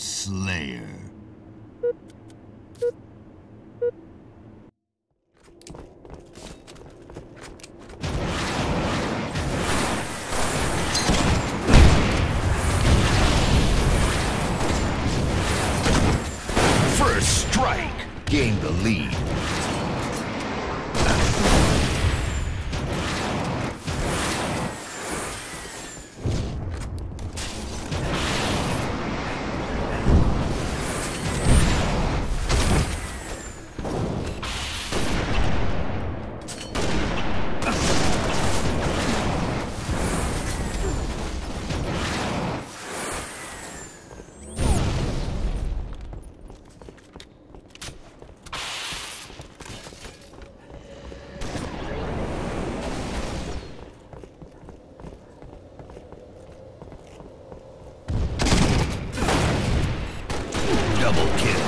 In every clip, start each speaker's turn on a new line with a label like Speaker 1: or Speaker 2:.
Speaker 1: Slayer.
Speaker 2: First strike.
Speaker 1: Gain the lead. Double kill.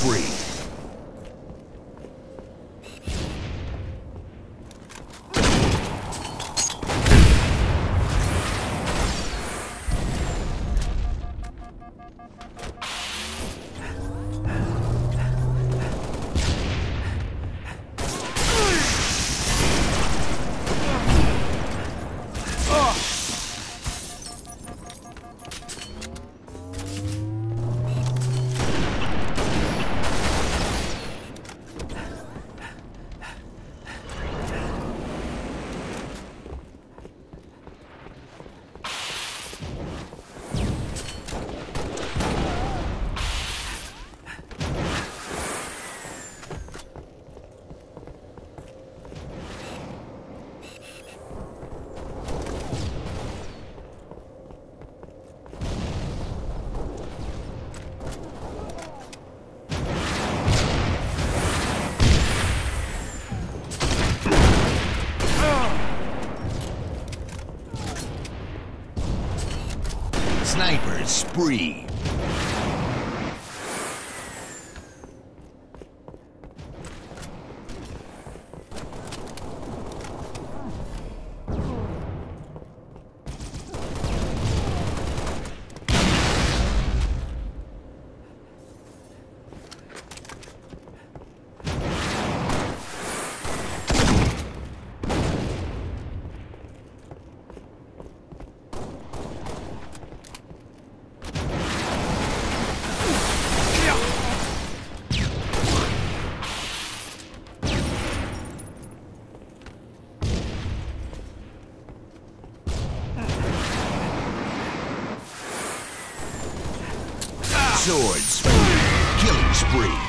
Speaker 1: Killing spree. Sniper spree. Sword spree. Killing spree.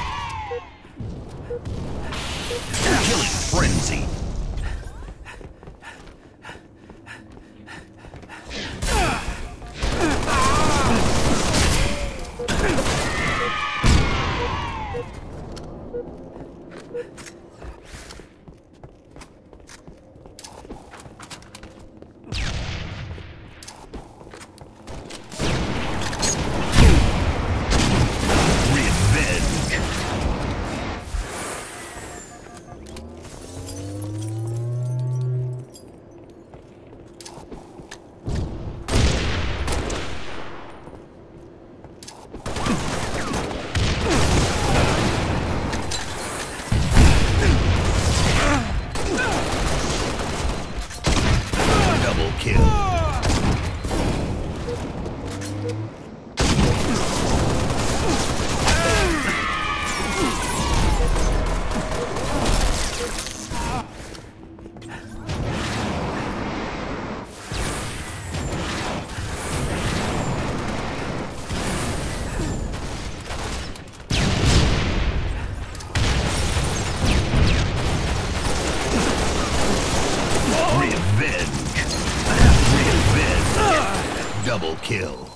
Speaker 1: Double kill.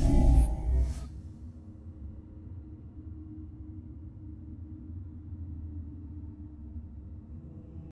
Speaker 1: フッ。